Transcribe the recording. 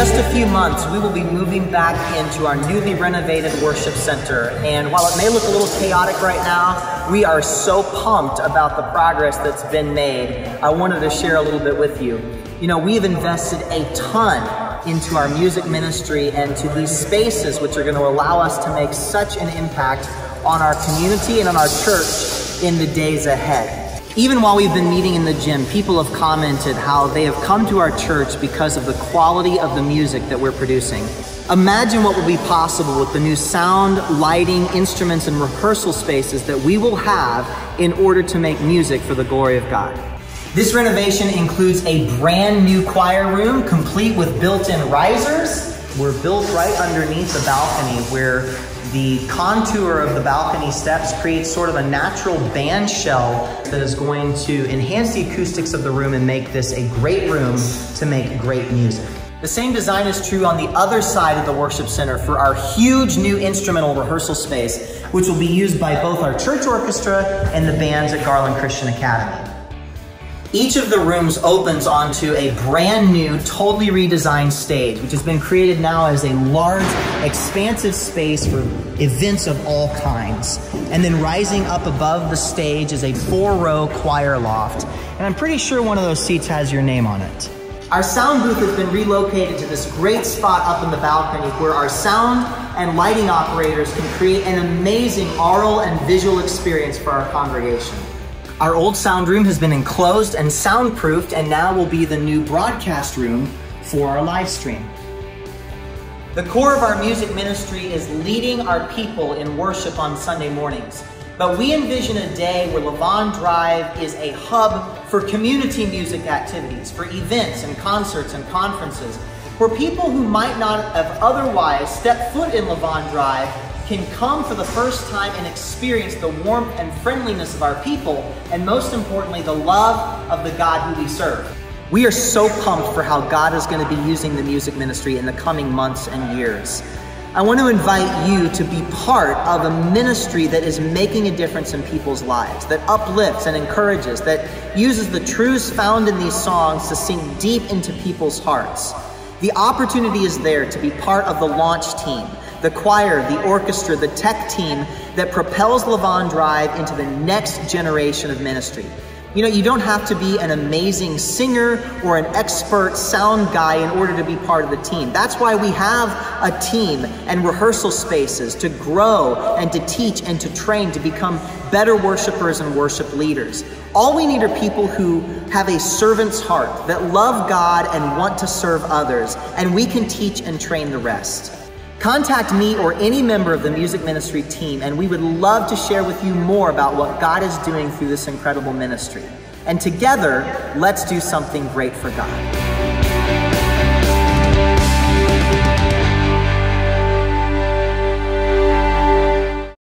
just a few months, we will be moving back into our newly renovated worship center. And while it may look a little chaotic right now, we are so pumped about the progress that's been made. I wanted to share a little bit with you. You know, we've invested a ton into our music ministry and to these spaces, which are going to allow us to make such an impact on our community and on our church in the days ahead. Even while we've been meeting in the gym, people have commented how they have come to our church because of the quality of the music that we're producing. Imagine what will be possible with the new sound, lighting, instruments, and rehearsal spaces that we will have in order to make music for the glory of God. This renovation includes a brand new choir room complete with built-in risers. We're built right underneath the balcony where the contour of the balcony steps creates sort of a natural band shell that is going to enhance the acoustics of the room and make this a great room to make great music. The same design is true on the other side of the worship center for our huge new instrumental rehearsal space, which will be used by both our church orchestra and the bands at Garland Christian Academy. Each of the rooms opens onto a brand new, totally redesigned stage, which has been created now as a large, expansive space for events of all kinds. And then rising up above the stage is a four row choir loft. And I'm pretty sure one of those seats has your name on it. Our sound booth has been relocated to this great spot up in the balcony where our sound and lighting operators can create an amazing aural and visual experience for our congregation. Our old sound room has been enclosed and soundproofed and now will be the new broadcast room for our live stream. The core of our music ministry is leading our people in worship on Sunday mornings. But we envision a day where Lavon Drive is a hub for community music activities, for events and concerts and conferences, where people who might not have otherwise stepped foot in Lavon Drive can come for the first time and experience the warmth and friendliness of our people, and most importantly, the love of the God who we serve. We are so pumped for how God is going to be using the music ministry in the coming months and years. I want to invite you to be part of a ministry that is making a difference in people's lives, that uplifts and encourages, that uses the truths found in these songs to sink deep into people's hearts. The opportunity is there to be part of the launch team the choir, the orchestra, the tech team that propels Lavon Drive into the next generation of ministry. You know, you don't have to be an amazing singer or an expert sound guy in order to be part of the team. That's why we have a team and rehearsal spaces to grow and to teach and to train to become better worshipers and worship leaders. All we need are people who have a servant's heart, that love God and want to serve others, and we can teach and train the rest. Contact me or any member of the music ministry team, and we would love to share with you more about what God is doing through this incredible ministry. And together, let's do something great for God.